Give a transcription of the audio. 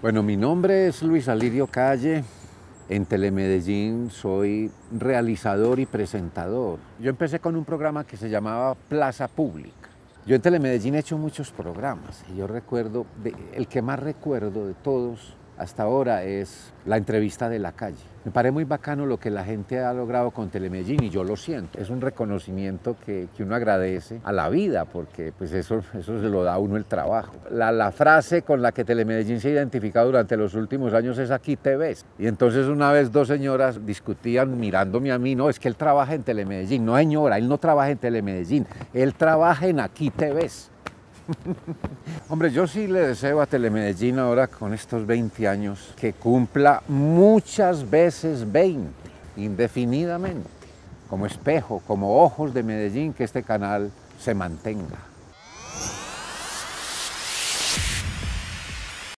Bueno, mi nombre es Luis Alirio Calle. En Telemedellín soy realizador y presentador. Yo empecé con un programa que se llamaba Plaza Pública. Yo en Telemedellín he hecho muchos programas y yo recuerdo, el que más recuerdo de todos hasta ahora es la entrevista de la calle. Me parece muy bacano lo que la gente ha logrado con Telemedellín y yo lo siento. Es un reconocimiento que, que uno agradece a la vida porque pues eso, eso se lo da a uno el trabajo. La, la frase con la que Telemedellín se ha identificado durante los últimos años es aquí te ves. Y entonces una vez dos señoras discutían mirándome a mí, no, es que él trabaja en Telemedellín. No señora, él no trabaja en Telemedellín, él trabaja en aquí te ves. Hombre, yo sí le deseo a Telemedellín ahora con estos 20 años que cumpla muchas veces 20, indefinidamente, como espejo, como ojos de Medellín, que este canal se mantenga.